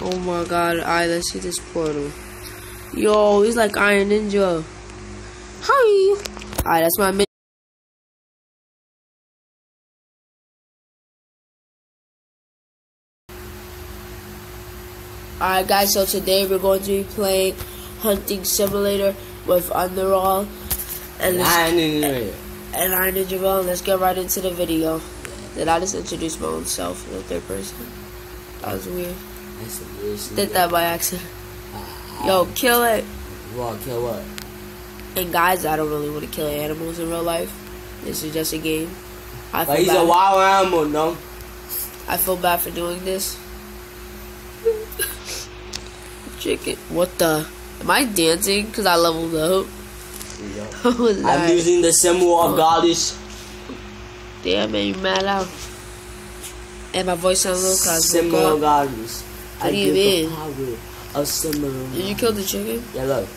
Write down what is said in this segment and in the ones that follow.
Oh my god, alright, let's see this portal. Yo, he's like Iron Ninja. Hi! Alright, that's my Alright guys, so today we're going to be playing Hunting Simulator with Underall and Iron Ninja. And Iron Ninja Let's get right into the video. Did I just introduce my own self in the third person? That was weird. Did that by accident. Uh, Yo, kill it. What? Kill what? And guys, I don't really want to kill animals in real life. This is just a game. I but he's bad. a wild animal, no? I feel bad for doing this chicken. What the? Am I dancing? Because I leveled up. I'm using the symbol of goddess. Damn, man, you mad out. And my voice sounds a little of goddess. What do you mean? A symbol Did you kill the chicken? Yeah, look.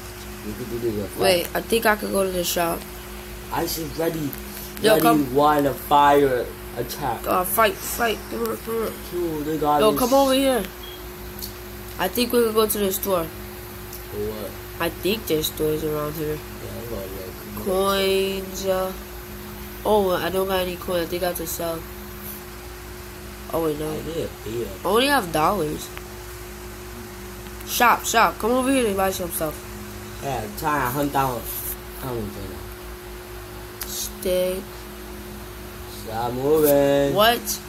You do this. Wait, I think I could go to the shop. I should ready. Yo, ready come. one a fire attack. Uh, fight, fight. Come on, come on. Dude, Yo, come over here. I think we could go to the store. For what? I think there's stores around here. Yeah, Coins. Uh, oh, I don't got any coins. I think I have to sell. Oh wait, no. I only have dollars. Shop, shop. Come over here and buy some stuff. Yeah, try to hunt down. Stay. Stop moving. What?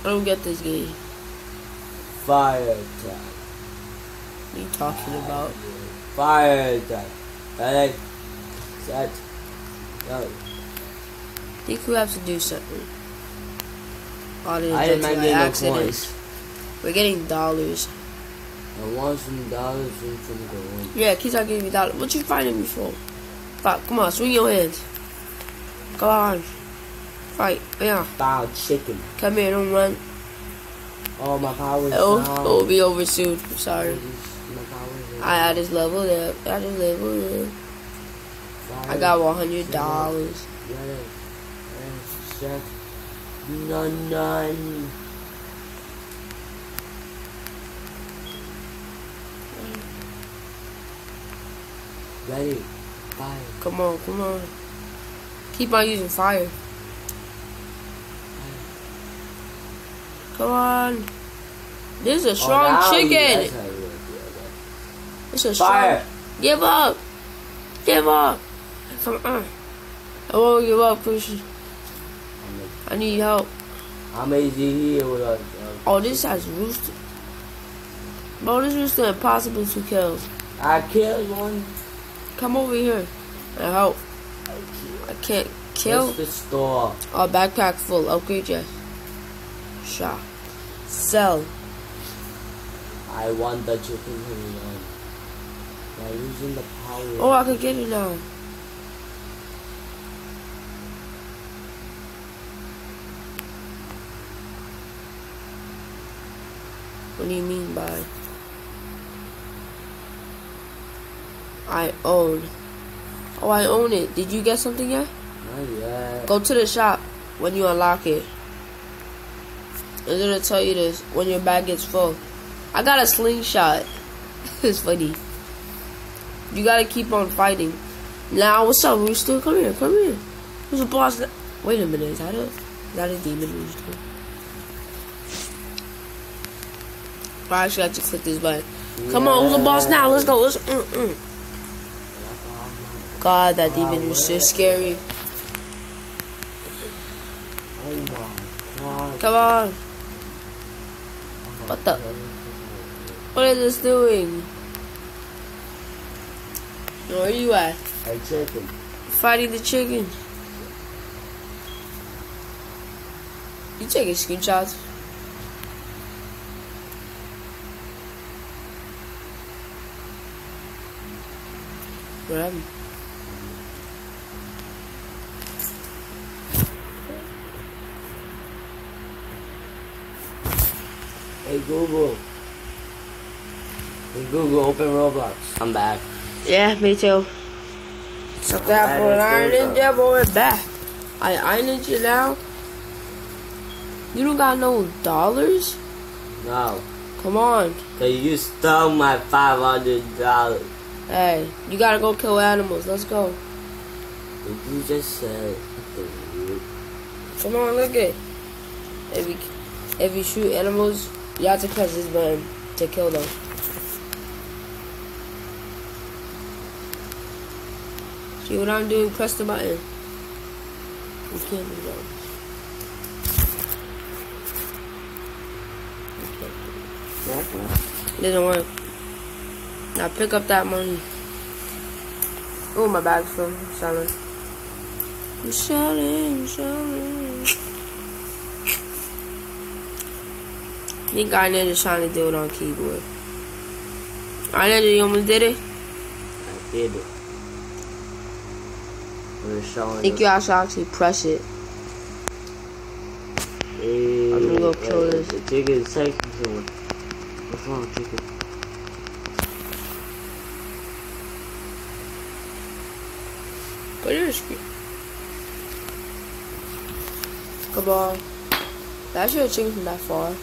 I don't get this game. Fire attack. What are you talking about? Fire attack. Ready? Set. Go think we have to do something. Audio I didn't accidents. We're getting dollars. I want some dollars and some gold. Yeah, kids are giving me dollars. What you fighting me for? Fuck, come on, swing your hands. Come on. Fight, yeah. Bow chicken. Come here, don't run. Oh, my power it'll, oh, it'll, be oh, over soon. I'm sorry. I, I just leveled up. I just leveled up. I got $100 arkadaşlar. Nanay. Ready. Fire. Come on, come on. Keep on using fire. Come on. This is a strong oh, chicken. It's a fire. strong. Give up. Give up. Come on. I won't give up, Christian. I need help. Is he here with us? Oh, this has rooster. Bro, this rooster impossible to kill. I killed one. Come over here and help. I can't kill. What's the store? Oh, backpack full. Upgrade yes. Shot. Sell. I want the chicken wing. By using the power. Oh, I can get it now. What do you mean by? I own. Oh, I own it. Did you get something yet? Not yet. Go to the shop when you unlock it. It's gonna tell you this when your bag gets full. I got a slingshot. it's funny. You gotta keep on fighting. Now, what's up, Rooster? Come here, come here. Who's the boss? Wait a minute, is that a, is that a demon Rooster? I actually have to click this button. Come on, who's the boss now? Let's go. Let's. Mm -mm. God, that demon was so scary. Come on. What the? What is this doing? Where are you at? Hey, chicken. Fighting the chicken. You taking screenshots? What happened? Hey Google. Hey Google, open Roblox. I'm back. Yeah, me too. So that for an Iron Ninja, boy, back. I Iron Ninja now. You don't got no dollars? No. Come on. Cause you stole my five hundred dollars. Hey, you gotta go kill animals. Let's go. You just said. Come on, look it. If you if you shoot animals, you have to press this button to kill them. See what I'm doing? Press the button. You can't do that. It didn't work. Now pick up that money. Oh, my bag's full. I'm selling. I'm selling, I'm selling. think Guy Ninja trying to do it on keyboard. Guy Ninja, you almost did it? I did it. We're showing I think you to actually press it. I'm gonna go kill this. The chicken is taking it. What's wrong, chicken? Put it in the. Come on. That should have changed from that far.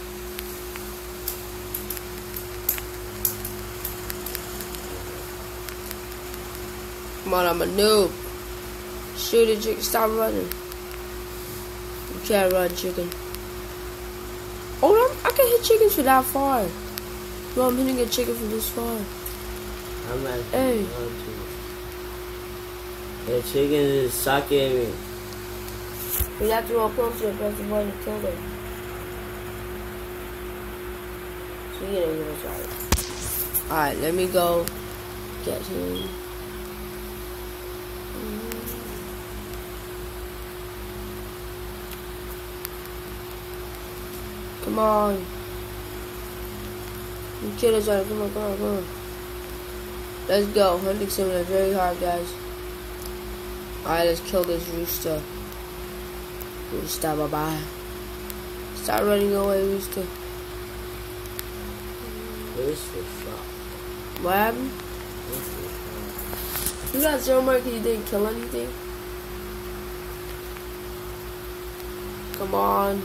Come on, I'm a noob. Shoot it, chicken. Stop running. You can't run, chicken. Oh, no, I can hit chickens from that far. No, I'm hitting a chicken from this far. I'm not Hey. Going to. The chicken is sucking me. You have to go closer and press the button to kill them. So you didn't even try. Alright, let me go get him. Come on. You kill each other. Come on, come on, come on. Let's go. Hunting simulator very hard, guys. Alright, let's kill this rooster. Rooster, bye bye. Stop running away, rooster. This was shot. What happened? You got zero mark you didn't kill anything? Come on.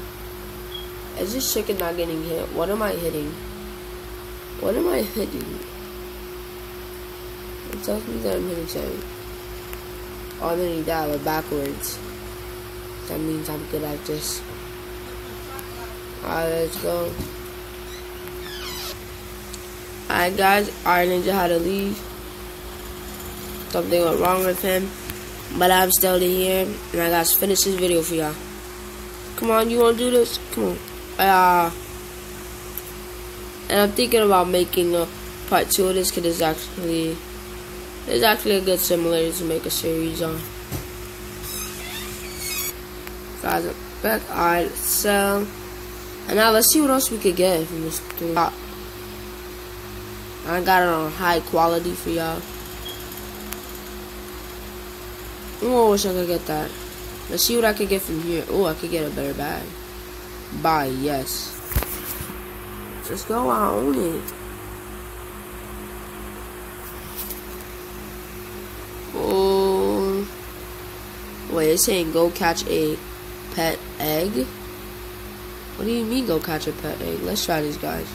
Is this chicken not getting hit? What am I hitting? What am I hitting? It tells me that I'm hitting something. Hitting that, but backwards. That means I'm good at this. Alright, let's go. Alright, guys. Iron Ninja had to leave. Something went wrong with him. But I'm still here, and I got to finish this video for y'all. Come on, you want to do this? Come on. Uh, and I'm thinking about making a part two of this because it's actually it's actually a good simulator to make a series on. Guys, back. Alright, so and now let's see what else we could get from this thing. I got it on high quality for y'all. Oh, I wish I could get that. Let's see what I could get from here. Oh, I could get a better bag. Buy, yes. Let's go, I own it. Wait, it's saying go catch a pet egg? What do you mean go catch a pet egg? Let's try these guys.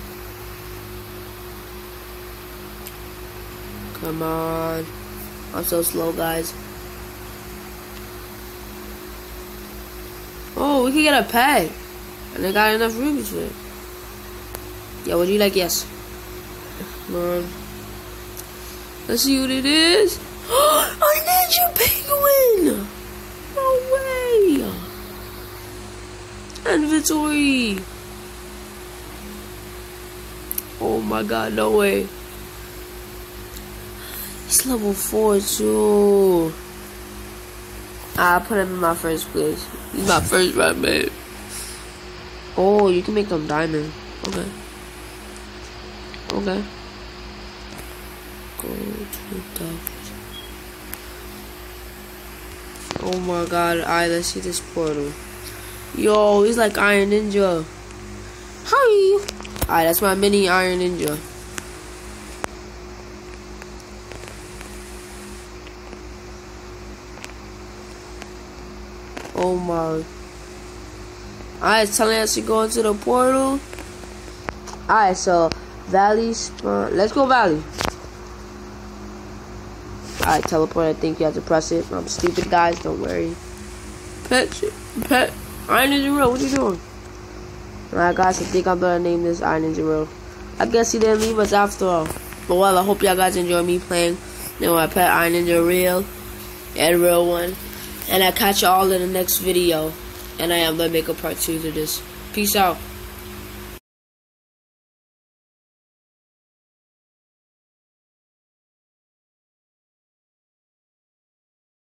Come on. I'm so slow, guys. Oh, we can get a pet. And I got enough rubies for it. Yeah, would you like? Yes. Come on. Let's see what it is. a ninja penguin! No way! Inventory! Oh my god, no way. It's level 4 too. Ah, I put him in my first place. He's my first run, man. Oh, you can make them diamond. Okay. Okay. Go to the. Oh my god, alright, let's see this portal. Yo, he's like Iron Ninja. Hi! Alright, that's my mini Iron Ninja. Oh my Alright, telling us to go into the portal. Alright, so Valley spawn. Let's go Valley. Alright, teleport. I think you have to press it. I'm stupid, guys. Don't worry. Pet, pet. Iron Ninja Road. What are you doing? Alright, guys. I think I'm gonna name this Iron Ninja Road. I guess he didn't leave us after all. But well, I hope y'all guys enjoy me playing. You know, I pet Iron Ninja Real and Real One. And I catch you all in the next video. And I am gonna make a part two to this. Peace out.